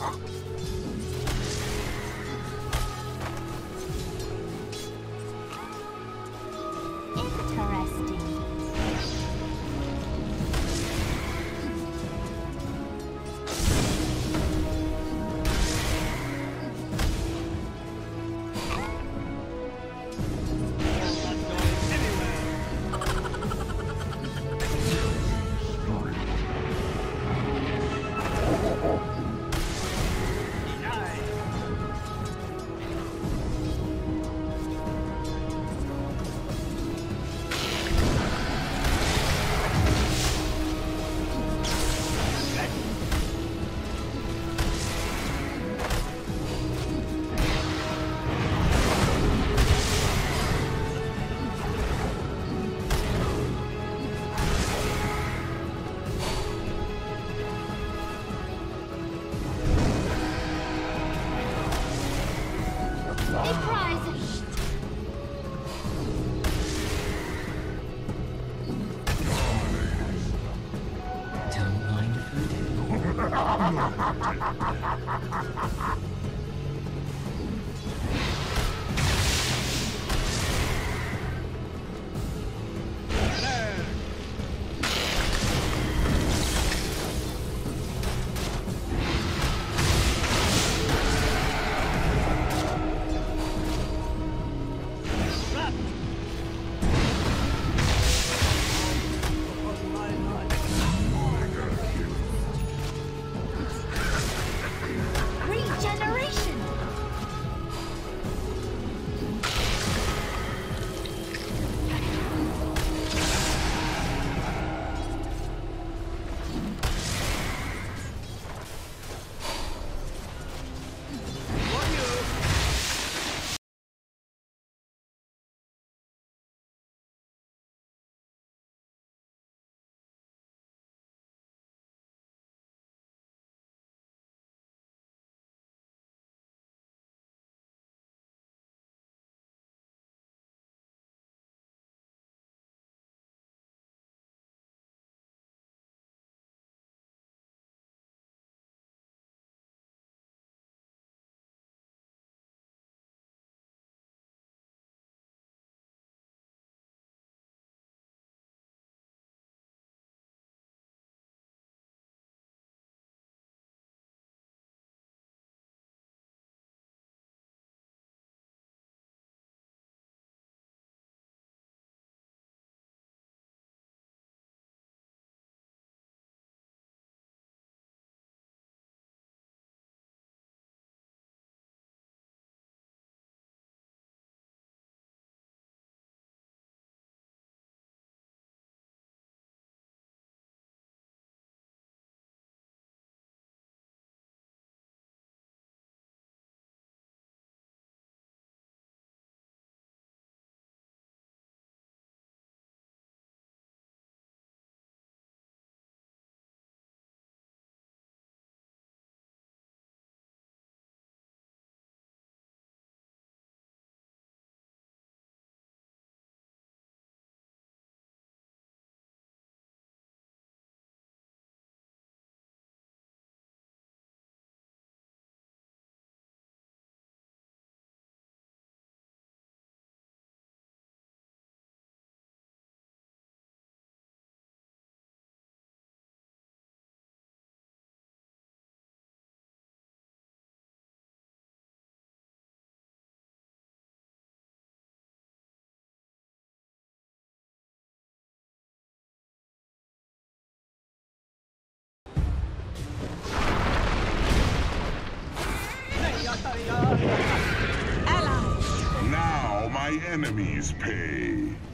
あっ。Don't mind if I do. my enemies pay.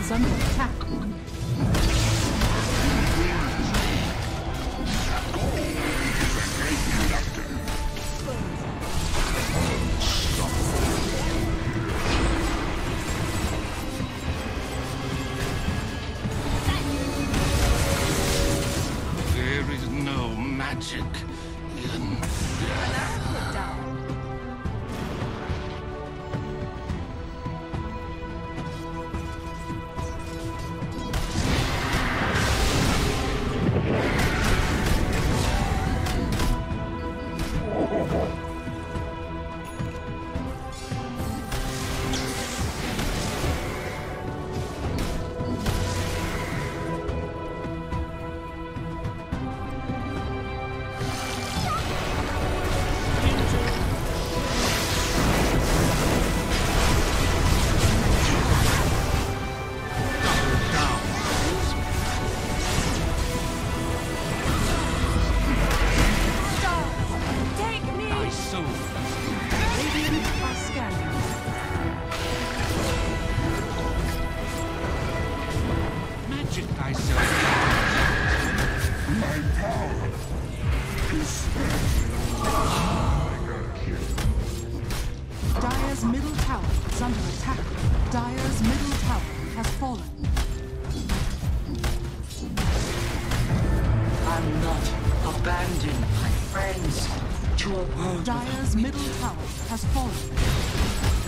is under attack. There is no magic in death. tower is under attack. Dire's middle tower has fallen. I'm not abandoned, my friends. To a world Dire's middle tower has fallen.